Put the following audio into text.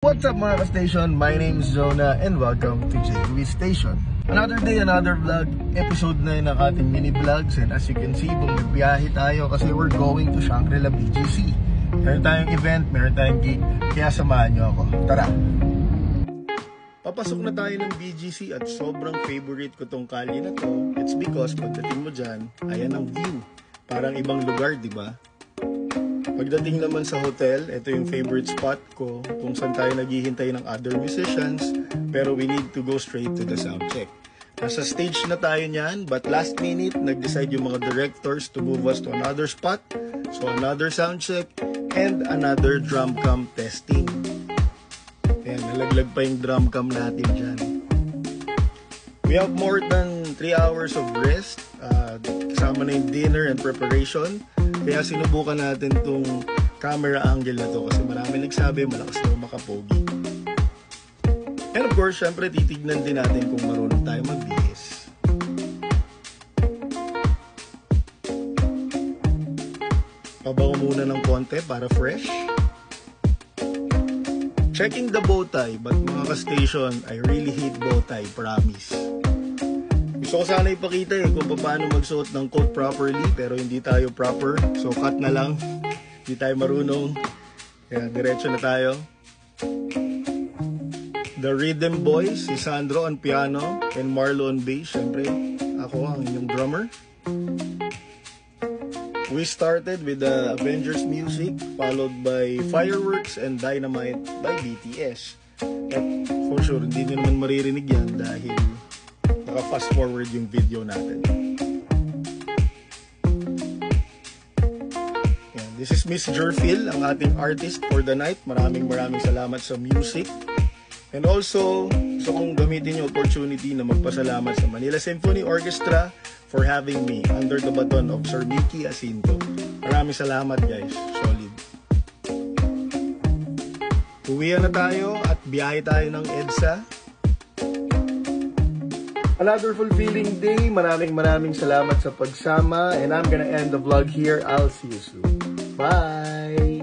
What's up mga ka-station? My name is Jonah and welcome to JV Station. Another day, another vlog. Episode na yun ng ating mini vlogs and as you can see, bumibiyahe tayo kasi we're going to Shangri-La BGC. Meron tayong event, meron tayong gig, kaya samahan nyo ako. Tara! Papasok na tayo ng BGC at sobrang favorite ko tong kalye na to. It's because pagdating mo dyan, ayan ang view. Parang ibang lugar, di ba? Pagdating naman sa hotel, ito yung favorite spot ko kung saan tayo naghihintay ng other musicians pero we need to go straight to the sound check. Nasa stage na tayo niyan but last minute nag-decide yung mga directors to move us to another spot so another sound check and another drum cam testing. Ayan, nalaglag pa yung drum cam natin dyan. We have more than 3 hours of rest. Uh, kasama na yung dinner and preparation. Kaya sinubukan natin tong camera angle na to kasi marami nagsabi malakas daw makapogi. And of course, syempre titignan din natin kung marunong tayo magbihis. Pabaw muna ng konti para fresh. Checking the bow tie, but mga ka-station, I really hate bow tie, promise. Gusto ko sana ipakita eh kung paano magsuot ng coat properly pero hindi tayo proper. So cut na lang. Hindi tayo marunong. Kaya diretso na tayo. The Rhythm Boys, si Sandro on piano and Marlo on bass. Siyempre, ako ang inyong drummer. We started with the Avengers music followed by Fireworks and Dynamite by BTS. At for sure, hindi nyo naman maririnig yan dahil naka-fast forward yung video natin. Yan, this is Miss Jerfil, ang ating artist for the night. Maraming maraming salamat sa music. And also, gusto kong gamitin yung opportunity na magpasalamat sa Manila Symphony Orchestra for having me under the baton of Sir Mickey Asinto. Maraming salamat guys. Solid. Uwian na tayo at biyahe tayo ng EDSA. Another fulfilling day. Maraming maraming salamat sa pagsama. And I'm gonna end the vlog here. I'll see you soon. Bye!